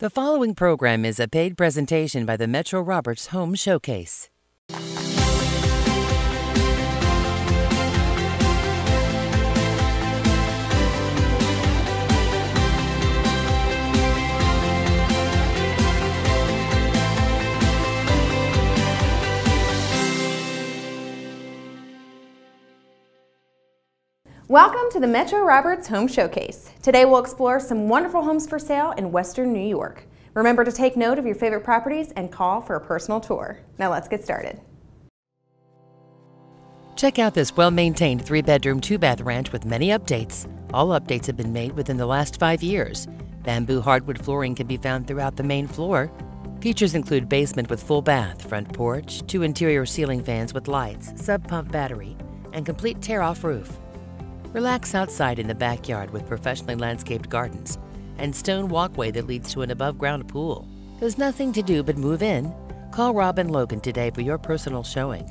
The following program is a paid presentation by the Metro Roberts Home Showcase. Welcome to the Metro Roberts Home Showcase. Today we'll explore some wonderful homes for sale in Western New York. Remember to take note of your favorite properties and call for a personal tour. Now let's get started. Check out this well-maintained three-bedroom, two-bath ranch with many updates. All updates have been made within the last five years. Bamboo hardwood flooring can be found throughout the main floor. Features include basement with full bath, front porch, two interior ceiling fans with lights, sump-pump battery, and complete tear-off roof. Relax outside in the backyard with professionally landscaped gardens and stone walkway that leads to an above-ground pool. There's nothing to do but move in. Call Robin Logan today for your personal showing.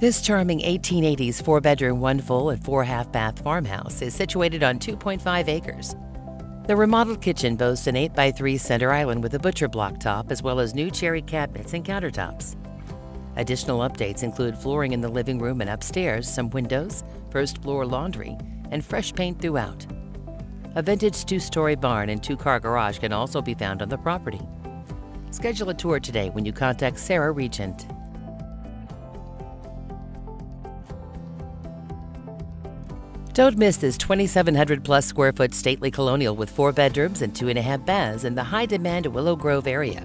This charming 1880s four-bedroom, one full, and four half-bath farmhouse is situated on 2.5 acres. The remodeled kitchen boasts an 8x3 center island with a butcher block top, as well as new cherry cabinets and countertops. Additional updates include flooring in the living room and upstairs, some windows, first floor laundry, and fresh paint throughout. A vintage two-story barn and two-car garage can also be found on the property. Schedule a tour today when you contact Sarah Regent. Don't miss this 2,700 plus square foot stately colonial with four bedrooms and two and a half baths in the high demand Willow Grove area.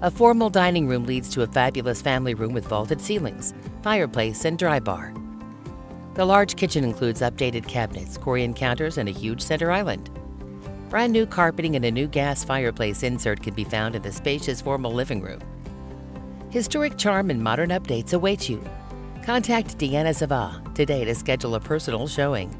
A formal dining room leads to a fabulous family room with vaulted ceilings, fireplace, and dry bar. The large kitchen includes updated cabinets, Corian counters, and a huge center island. Brand new carpeting and a new gas fireplace insert can be found in the spacious formal living room. Historic charm and modern updates await you. Contact Deanna Zava today to schedule a personal showing.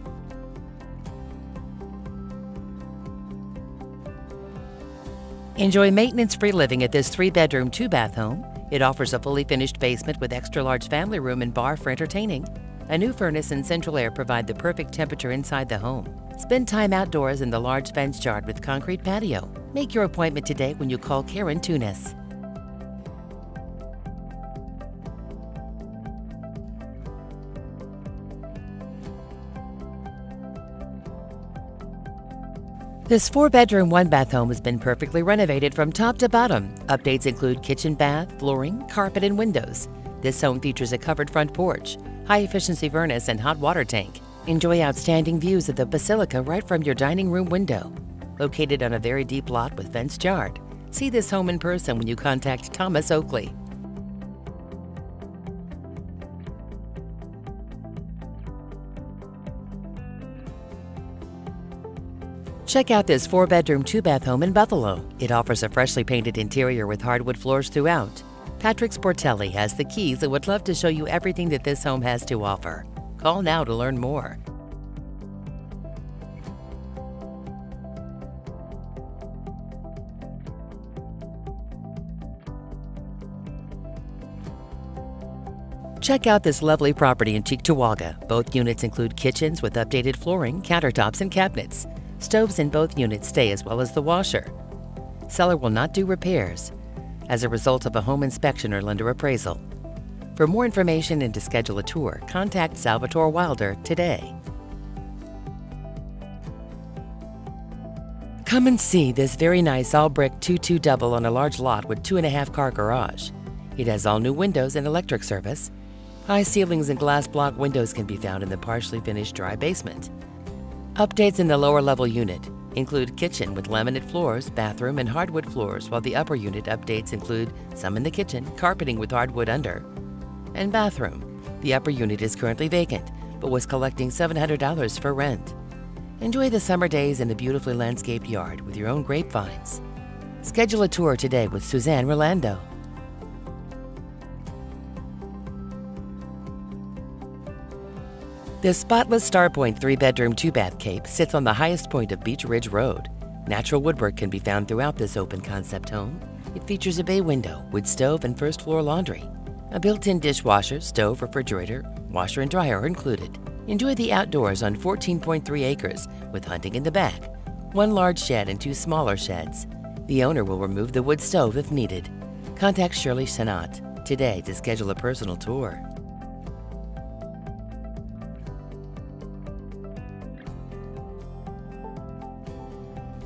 Enjoy maintenance-free living at this three-bedroom, two-bath home. It offers a fully finished basement with extra-large family room and bar for entertaining. A new furnace and central air provide the perfect temperature inside the home. Spend time outdoors in the large fenced yard with concrete patio. Make your appointment today when you call Karen Tunis. This four bedroom, one bath home has been perfectly renovated from top to bottom. Updates include kitchen, bath, flooring, carpet, and windows. This home features a covered front porch, high efficiency furnace, and hot water tank. Enjoy outstanding views of the Basilica right from your dining room window. Located on a very deep lot with fenced yard. See this home in person when you contact Thomas Oakley. Check out this four bedroom, two bath home in Buffalo. It offers a freshly painted interior with hardwood floors throughout. Patrick Sportelli has the keys and would love to show you everything that this home has to offer. Call now to learn more. Check out this lovely property in Cheektowaga. Both units include kitchens with updated flooring, countertops, and cabinets. Stoves in both units stay as well as the washer. Seller will not do repairs as a result of a home inspection or lender appraisal. For more information and to schedule a tour, contact Salvatore Wilder today. Come and see this very nice all-brick 2-2 double on a large lot with two and a half car garage. It has all new windows and electric service. High ceilings and glass block windows can be found in the partially finished dry basement. Updates in the lower level unit include kitchen with laminate floors, bathroom, and hardwood floors, while the upper unit updates include some in the kitchen, carpeting with hardwood under, and bathroom. The upper unit is currently vacant, but was collecting $700 for rent. Enjoy the summer days in the beautifully landscaped yard with your own grapevines. Schedule a tour today with Suzanne Rolando. This spotless Starpoint three bedroom, two bath cape sits on the highest point of Beech Ridge Road. Natural woodwork can be found throughout this open concept home. It features a bay window, wood stove, and first floor laundry. A built in dishwasher, stove, refrigerator, Washer and dryer are included. Enjoy the outdoors on 14.3 acres with hunting in the back, one large shed and two smaller sheds. The owner will remove the wood stove if needed. Contact Shirley Sanat today to schedule a personal tour.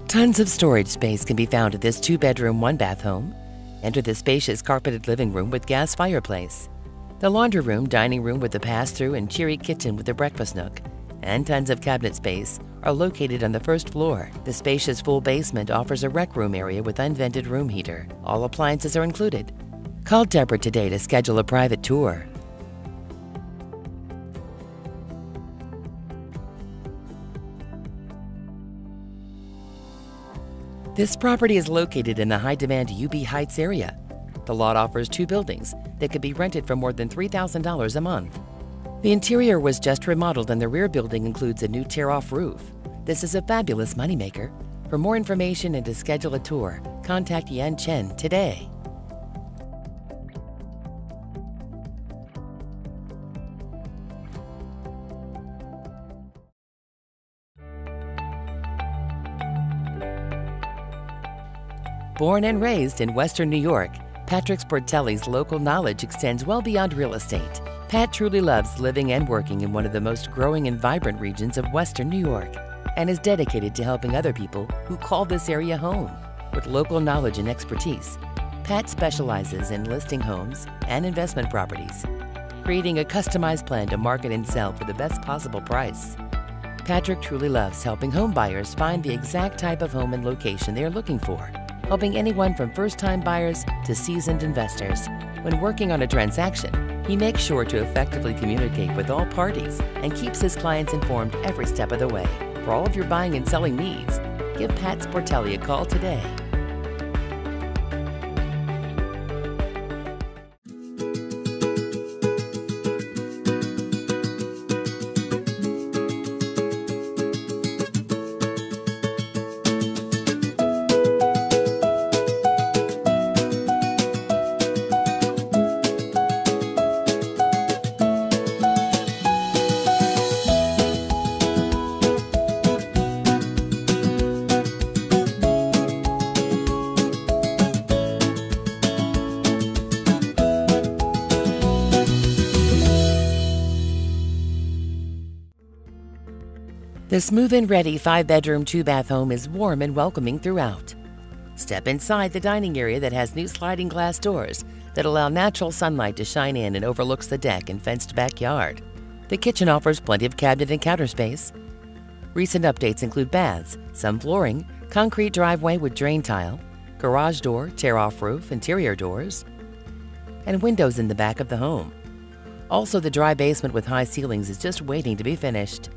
Tons of storage space can be found at this two bedroom, one bath home. Enter the spacious carpeted living room with gas fireplace. The laundry room, dining room with a pass through, and cheery kitchen with a breakfast nook, and tons of cabinet space are located on the first floor. The spacious full basement offers a rec room area with unvented room heater. All appliances are included. Call Deborah today to schedule a private tour. This property is located in the high demand UB Heights area. The lot offers two buildings that could be rented for more than $3,000 a month. The interior was just remodeled and the rear building includes a new tear-off roof. This is a fabulous moneymaker. For more information and to schedule a tour, contact Yan Chen today. Born and raised in Western New York, Patrick Sportelli's local knowledge extends well beyond real estate. Pat truly loves living and working in one of the most growing and vibrant regions of Western New York and is dedicated to helping other people who call this area home. With local knowledge and expertise, Pat specializes in listing homes and investment properties, creating a customized plan to market and sell for the best possible price. Patrick truly loves helping home buyers find the exact type of home and location they are looking for helping anyone from first time buyers to seasoned investors. When working on a transaction, he makes sure to effectively communicate with all parties and keeps his clients informed every step of the way. For all of your buying and selling needs, give Pat Sportelli a call today. This move in ready five bedroom, two bath home is warm and welcoming throughout. Step inside the dining area that has new sliding glass doors that allow natural sunlight to shine in and overlooks the deck and fenced backyard. The kitchen offers plenty of cabinet and counter space. Recent updates include baths, some flooring, concrete driveway with drain tile, garage door, tear off roof, interior doors, and windows in the back of the home. Also, the dry basement with high ceilings is just waiting to be finished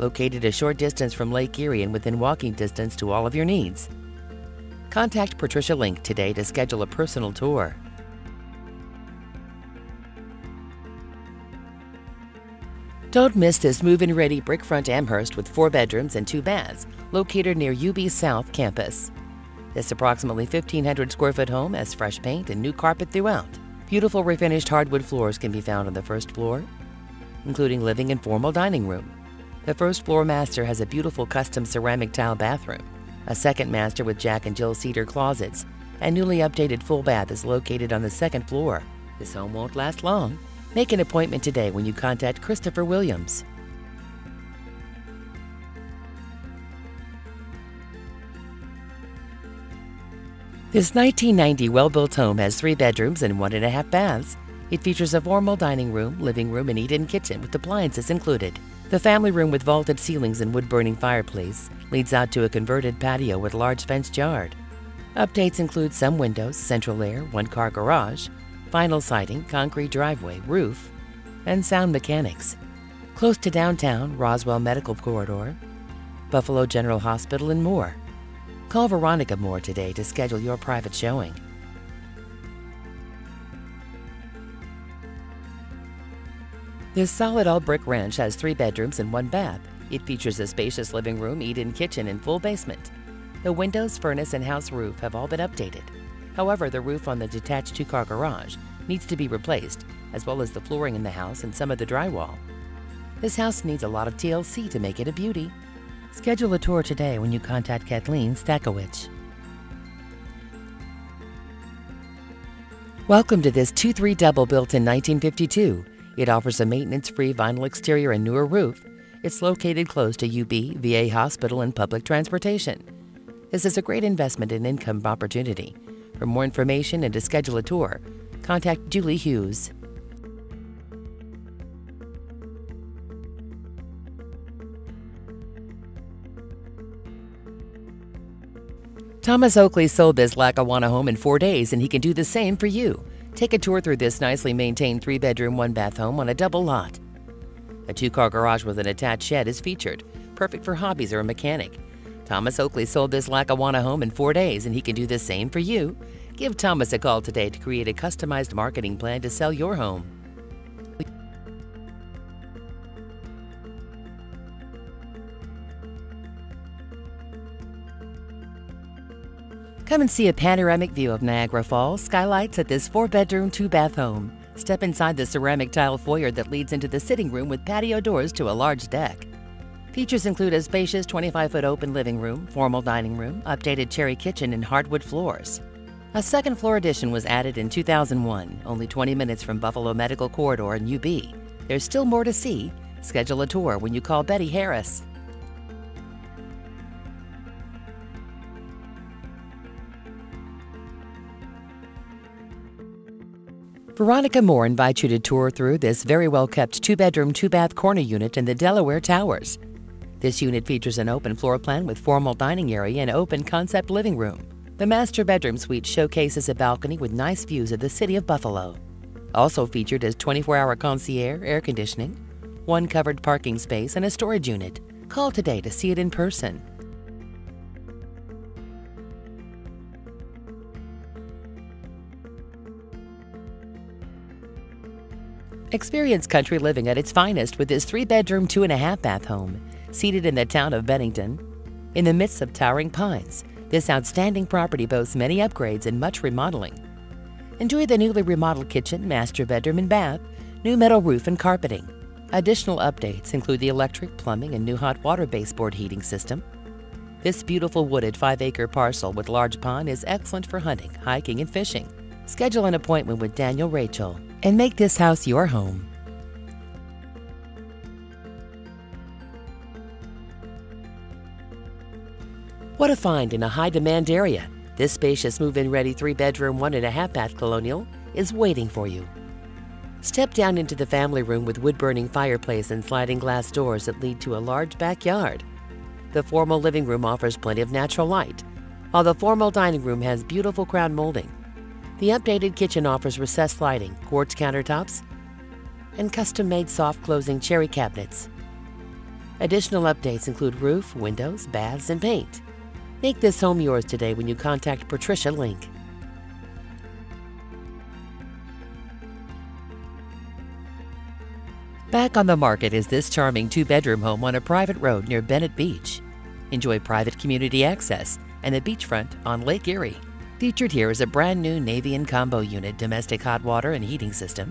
located a short distance from Lake Erie and within walking distance to all of your needs. Contact Patricia Link today to schedule a personal tour. Don't miss this move-in ready brickfront Amherst with four bedrooms and two baths located near UB South campus. This approximately 1,500 square foot home has fresh paint and new carpet throughout. Beautiful refinished hardwood floors can be found on the first floor, including living and formal dining room. The first floor master has a beautiful custom ceramic tile bathroom. A second master with Jack and Jill cedar closets and newly updated full bath is located on the second floor. This home won't last long. Make an appointment today when you contact Christopher Williams. This 1990 well-built home has three bedrooms and one and a half baths. It features a formal dining room, living room, and eat-in kitchen with appliances included. The family room with vaulted ceilings and wood-burning fireplace leads out to a converted patio with large fenced yard. Updates include some windows, central air, one-car garage, vinyl siding, concrete driveway, roof, and sound mechanics. Close to downtown, Roswell Medical Corridor, Buffalo General Hospital, and more. Call Veronica Moore today to schedule your private showing. This solid all brick ranch has three bedrooms and one bath. It features a spacious living room, eat-in kitchen, and full basement. The windows, furnace, and house roof have all been updated. However, the roof on the detached two-car garage needs to be replaced as well as the flooring in the house and some of the drywall. This house needs a lot of TLC to make it a beauty. Schedule a tour today when you contact Kathleen Stakowicz. Welcome to this 2-3 double built in 1952. It offers a maintenance-free vinyl exterior and newer roof. It's located close to UB, VA Hospital, and public transportation. This is a great investment and income opportunity. For more information and to schedule a tour, contact Julie Hughes. Thomas Oakley sold this Lackawanna home in four days, and he can do the same for you. Take a tour through this nicely maintained three bedroom, one bath home on a double lot. A two car garage with an attached shed is featured, perfect for hobbies or a mechanic. Thomas Oakley sold this Lackawanna home in four days, and he can do the same for you. Give Thomas a call today to create a customized marketing plan to sell your home. Come and see a panoramic view of Niagara Falls skylights at this four bedroom, two bath home. Step inside the ceramic tile foyer that leads into the sitting room with patio doors to a large deck. Features include a spacious 25 foot open living room, formal dining room, updated cherry kitchen, and hardwood floors. A second floor addition was added in 2001, only 20 minutes from Buffalo Medical Corridor and UB. There's still more to see. Schedule a tour when you call Betty Harris. Veronica Moore invites you to tour through this very well kept two bedroom, two bath corner unit in the Delaware Towers. This unit features an open floor plan with formal dining area and open concept living room. The master bedroom suite showcases a balcony with nice views of the city of Buffalo. Also featured is 24 hour concierge, air conditioning, one covered parking space, and a storage unit. Call today to see it in person. Experience country living at its finest with this three bedroom, two and a half bath home, seated in the town of Bennington. In the midst of towering pines, this outstanding property boasts many upgrades and much remodeling. Enjoy the newly remodeled kitchen, master bedroom, and bath, new metal roof and carpeting. Additional updates include the electric, plumbing, and new hot water baseboard heating system. This beautiful wooded 5 acre parcel with large pond is excellent for hunting, hiking, and fishing. Schedule an appointment with Daniel Rachel and make this house your home. What a find in a high demand area. This spacious move in ready three bedroom, one and a half bath colonial is waiting for you. Step down into the family room with wood burning fireplace and sliding glass doors that lead to a large backyard. The formal living room offers plenty of natural light, while the formal dining room has beautiful crown molding the updated kitchen offers recessed lighting, quartz countertops, and custom-made soft closing cherry cabinets. Additional updates include roof, windows, baths, and paint. Make this home yours today when you contact Patricia Link. Back on the market is this charming two-bedroom home on a private road near Bennett Beach. Enjoy private community access and the beachfront on Lake Erie. Featured here is a brand new Navien combo unit domestic hot water and heating system,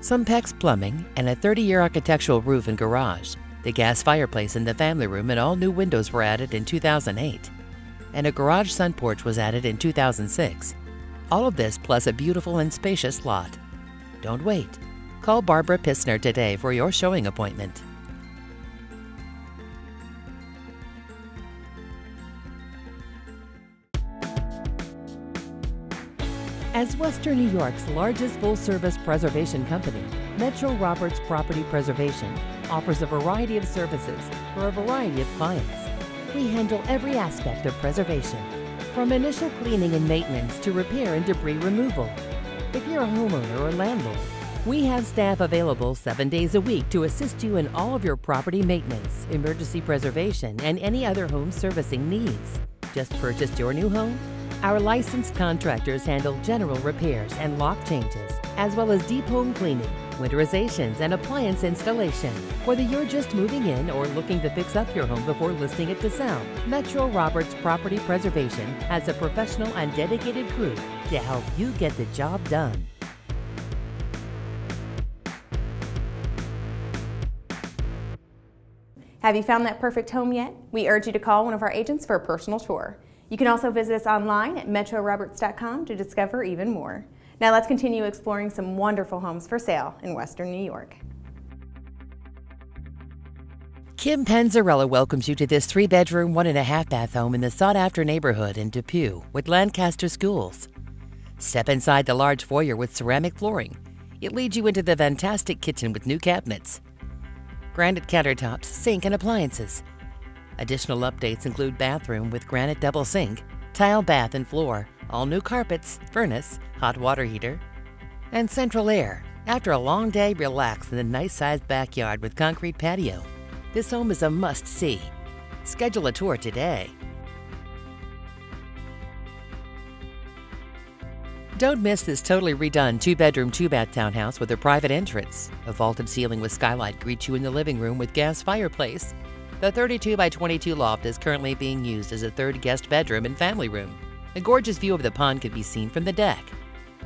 some PEX plumbing, and a 30-year architectural roof and garage. The gas fireplace in the family room and all new windows were added in 2008. And a garage sun porch was added in 2006. All of this plus a beautiful and spacious lot. Don't wait. Call Barbara Pissner today for your showing appointment. As Western New York's largest full-service preservation company, Metro Roberts Property Preservation offers a variety of services for a variety of clients. We handle every aspect of preservation, from initial cleaning and maintenance to repair and debris removal. If you're a homeowner or landlord, we have staff available seven days a week to assist you in all of your property maintenance, emergency preservation, and any other home servicing needs. Just purchased your new home? Our licensed contractors handle general repairs and lock changes, as well as deep home cleaning, winterizations, and appliance installation. Whether you're just moving in or looking to fix up your home before listing it to sell, Metro Roberts Property Preservation has a professional and dedicated crew to help you get the job done. Have you found that perfect home yet? We urge you to call one of our agents for a personal tour. You can also visit us online at metroroberts.com to discover even more. Now let's continue exploring some wonderful homes for sale in Western New York. Kim Penzarella welcomes you to this three bedroom, one and a half bath home in the sought after neighborhood in Depew with Lancaster Schools. Step inside the large foyer with ceramic flooring. It leads you into the fantastic kitchen with new cabinets, granite countertops, sink, and appliances. Additional updates include bathroom with granite double sink, tile bath and floor, all new carpets, furnace, hot water heater, and central air. After a long day, relax in the nice sized backyard with concrete patio. This home is a must see. Schedule a tour today. Don't miss this totally redone two bedroom, two bath townhouse with a private entrance. A vaulted ceiling with skylight greets you in the living room with gas fireplace. The 32 by 22 loft is currently being used as a third guest bedroom and family room. A gorgeous view of the pond can be seen from the deck.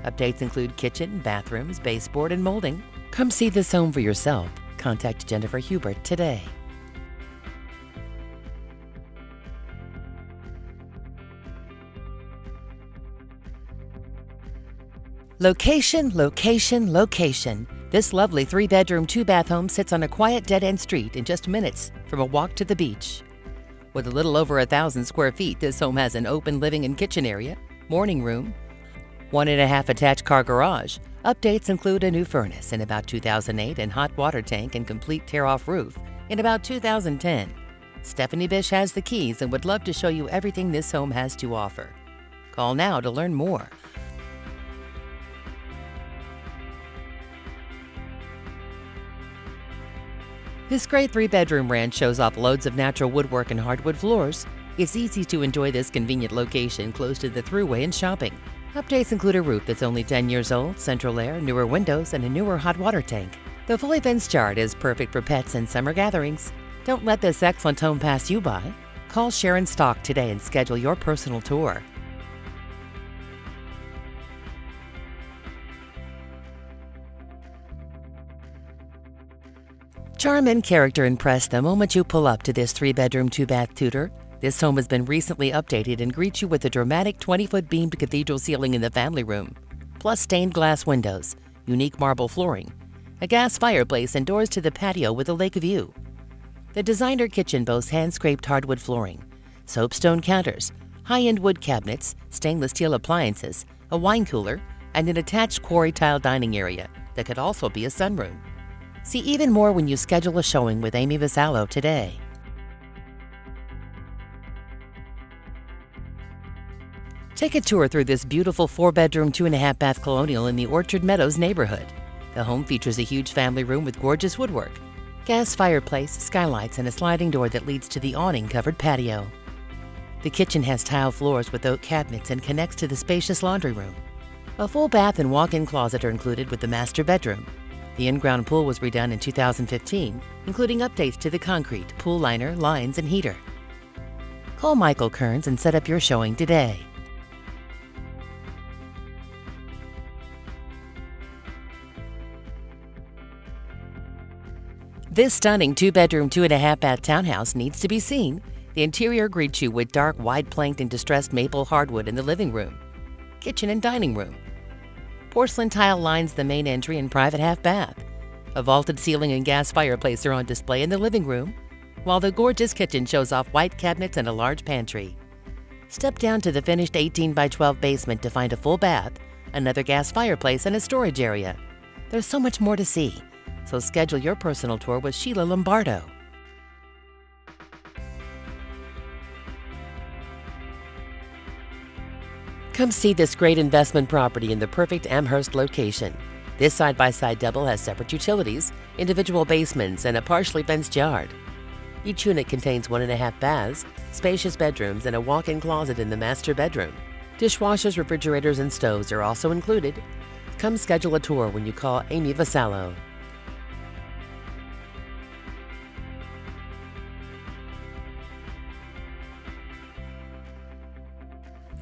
Updates include kitchen, bathrooms, baseboard, and molding. Come see this home for yourself. Contact Jennifer Hubert today. Location, location, location. This lovely three bedroom, two bath home sits on a quiet dead end street in just minutes from a walk to the beach. With a little over a thousand square feet, this home has an open living and kitchen area, morning room, one and a half attached car garage. Updates include a new furnace in about 2008 and hot water tank and complete tear off roof in about 2010. Stephanie Bish has the keys and would love to show you everything this home has to offer. Call now to learn more. This great three bedroom ranch shows off loads of natural woodwork and hardwood floors. It's easy to enjoy this convenient location close to the thruway and shopping. Updates include a roof that's only 10 years old, central air, newer windows, and a newer hot water tank. The fully fenced yard is perfect for pets and summer gatherings. Don't let this excellent home pass you by. Call Sharon Stock today and schedule your personal tour. Charm and character impress the oh, moment you pull up to this three bedroom, two bath Tudor. This home has been recently updated and greets you with a dramatic 20 foot beamed cathedral ceiling in the family room, plus stained glass windows, unique marble flooring, a gas fireplace, and doors to the patio with a lake view. The designer kitchen boasts hand scraped hardwood flooring, soapstone counters, high end wood cabinets, stainless steel appliances, a wine cooler, and an attached quarry tile dining area that could also be a sunroom. See even more when you schedule a showing with Amy Vasallo today. Take a tour through this beautiful four bedroom, two and a half bath colonial in the Orchard Meadows neighborhood. The home features a huge family room with gorgeous woodwork, gas fireplace, skylights, and a sliding door that leads to the awning covered patio. The kitchen has tile floors with oak cabinets and connects to the spacious laundry room. A full bath and walk in closet are included with the master bedroom. The in-ground pool was redone in 2015, including updates to the concrete, pool liner, lines, and heater. Call Michael Kearns and set up your showing today. This stunning two-bedroom, two-and-a-half bath townhouse needs to be seen. The interior greets you with dark, wide-planked and distressed maple hardwood in the living room, kitchen and dining room, Porcelain tile lines the main entry and private half bath. A vaulted ceiling and gas fireplace are on display in the living room, while the gorgeous kitchen shows off white cabinets and a large pantry. Step down to the finished 18 by 12 basement to find a full bath, another gas fireplace, and a storage area. There's so much more to see, so schedule your personal tour with Sheila Lombardo. Come see this great investment property in the perfect Amherst location. This side by side double has separate utilities, individual basements, and a partially fenced yard. Each unit contains one and a half baths, spacious bedrooms, and a walk in closet in the master bedroom. Dishwashers, refrigerators, and stoves are also included. Come schedule a tour when you call Amy Vasallo.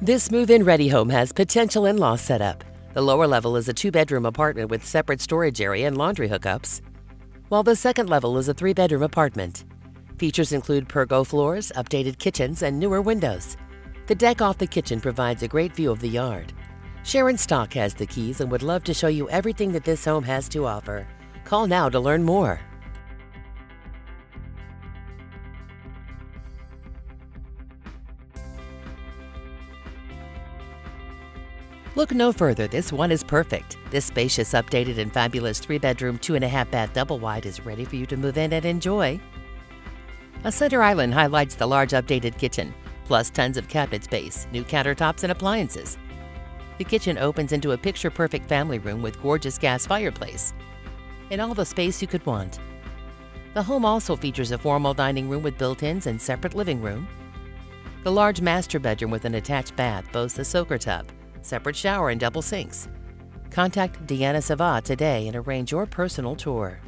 This move-in ready home has potential in-law setup. The lower level is a two-bedroom apartment with separate storage area and laundry hookups, while the second level is a three-bedroom apartment. Features include pergo floors, updated kitchens, and newer windows. The deck off the kitchen provides a great view of the yard. Sharon Stock has the keys and would love to show you everything that this home has to offer. Call now to learn more. Look no further, this one is perfect. This spacious, updated, and fabulous three bedroom, two and a half bath double wide is ready for you to move in and enjoy. A center island highlights the large updated kitchen, plus tons of cabinet space, new countertops, and appliances. The kitchen opens into a picture perfect family room with gorgeous gas fireplace and all the space you could want. The home also features a formal dining room with built ins and separate living room. The large master bedroom with an attached bath boasts a soaker tub separate shower and double sinks. Contact Deanna Savat today and arrange your personal tour.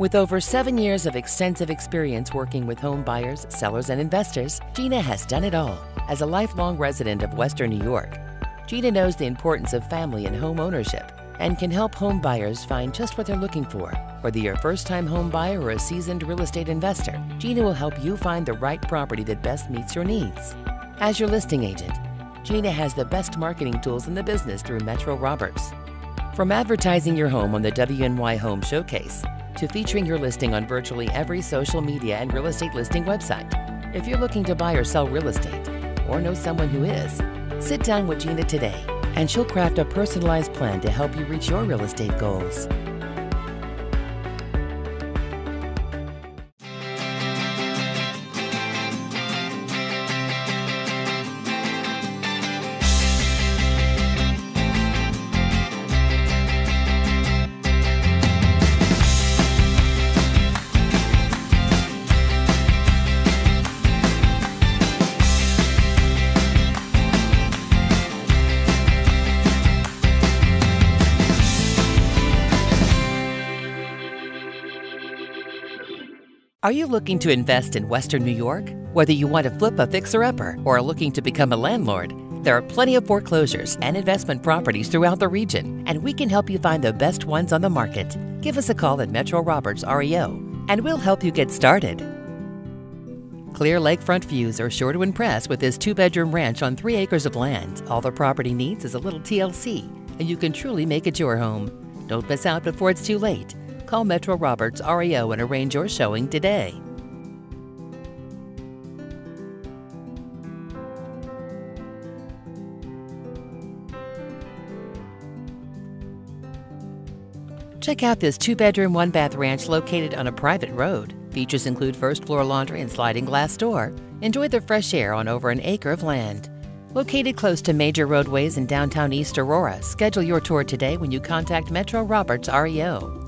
With over seven years of extensive experience working with home buyers, sellers, and investors, Gina has done it all. As a lifelong resident of Western New York, Gina knows the importance of family and home ownership and can help home buyers find just what they're looking for. Whether you're a first time home buyer or a seasoned real estate investor, Gina will help you find the right property that best meets your needs. As your listing agent, Gina has the best marketing tools in the business through Metro Roberts. From advertising your home on the WNY Home Showcase to featuring your listing on virtually every social media and real estate listing website. If you're looking to buy or sell real estate or know someone who is, sit down with Gina today and she'll craft a personalized plan to help you reach your real estate goals. Are you looking to invest in Western New York? Whether you want to flip a fixer upper or are looking to become a landlord, there are plenty of foreclosures and investment properties throughout the region, and we can help you find the best ones on the market. Give us a call at Metro Roberts REO, and we'll help you get started. Clear lakefront views are sure to impress with this two bedroom ranch on three acres of land. All the property needs is a little TLC, and you can truly make it your home. Don't miss out before it's too late. Call Metro Roberts REO and arrange your showing today. Check out this two bedroom, one bath ranch located on a private road. Features include first floor laundry and sliding glass door. Enjoy the fresh air on over an acre of land. Located close to major roadways in downtown East Aurora, schedule your tour today when you contact Metro Roberts REO.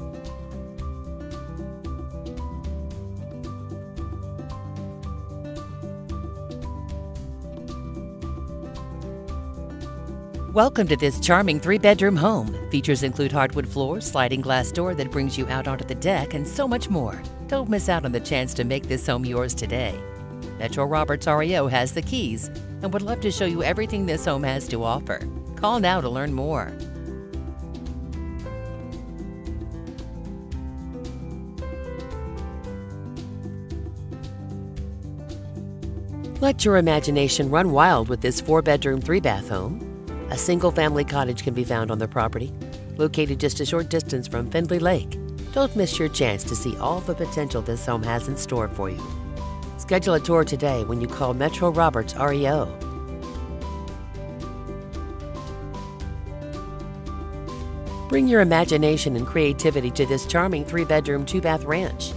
Welcome to this charming three bedroom home. Features include hardwood floors, sliding glass door that brings you out onto the deck, and so much more. Don't miss out on the chance to make this home yours today. Metro Roberts REO has the keys and would love to show you everything this home has to offer. Call now to learn more. Let your imagination run wild with this four bedroom, three bath home. A single family cottage can be found on the property, located just a short distance from Findlay Lake. Don't miss your chance to see all the potential this home has in store for you. Schedule a tour today when you call Metro Roberts REO. Bring your imagination and creativity to this charming three bedroom, two bath ranch.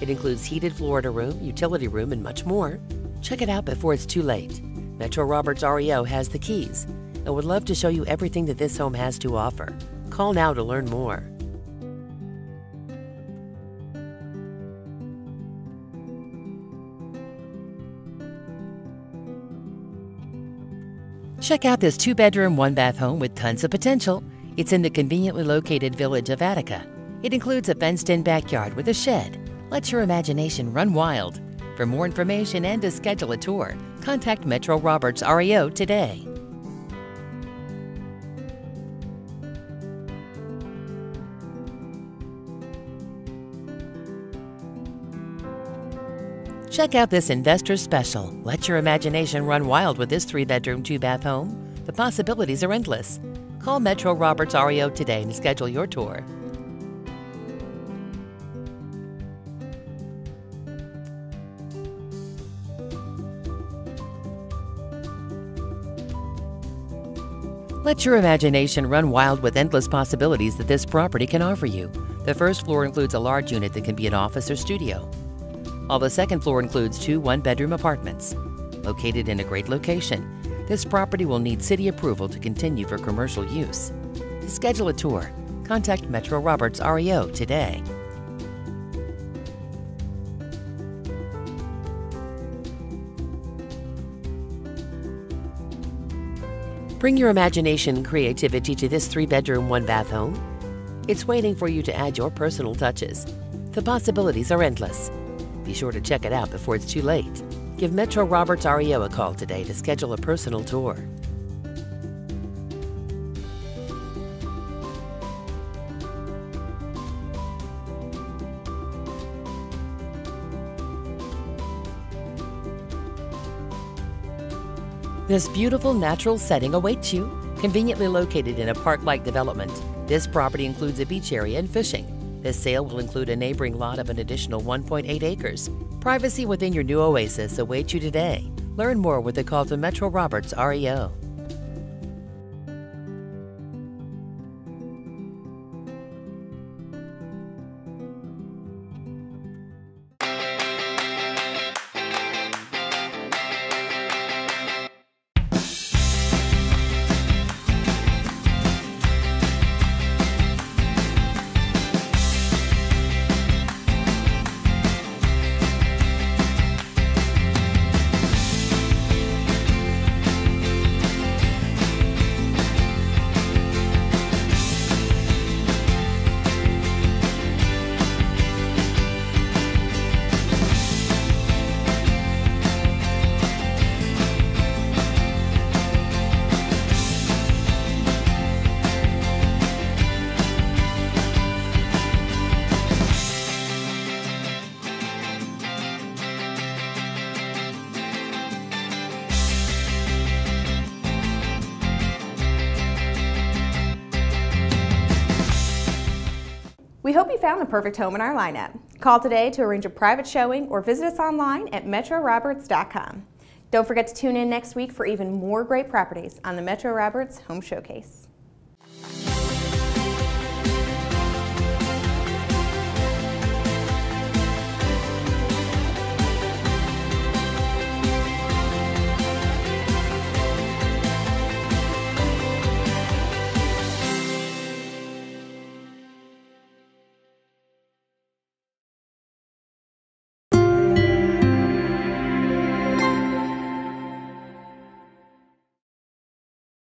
It includes heated Florida room, utility room, and much more. Check it out before it's too late. Metro Roberts REO has the keys and would love to show you everything that this home has to offer. Call now to learn more. Check out this two bedroom, one bath home with tons of potential. It's in the conveniently located village of Attica. It includes a fenced in backyard with a shed. Let your imagination run wild. For more information and to schedule a tour, contact Metro Roberts REO today. Check out this investor special. Let your imagination run wild with this three bedroom, two bath home. The possibilities are endless. Call Metro Roberts REO today and schedule your tour. Let your imagination run wild with endless possibilities that this property can offer you. The first floor includes a large unit that can be an office or studio, while the second floor includes two one bedroom apartments. Located in a great location, this property will need city approval to continue for commercial use. To schedule a tour, contact Metro Roberts REO today. Bring your imagination and creativity to this three bedroom, one bath home. It's waiting for you to add your personal touches. The possibilities are endless. Be sure to check it out before it's too late. Give Metro Roberts REO a call today to schedule a personal tour. This beautiful natural setting awaits you, conveniently located in a park-like development. This property includes a beach area and fishing. This sale will include a neighboring lot of an additional 1.8 acres. Privacy within your new oasis awaits you today. Learn more with a call to Metro Roberts REO. We hope you found the perfect home in our lineup. Call today to arrange a private showing or visit us online at metroroberts.com. Don't forget to tune in next week for even more great properties on the Metro Roberts Home Showcase.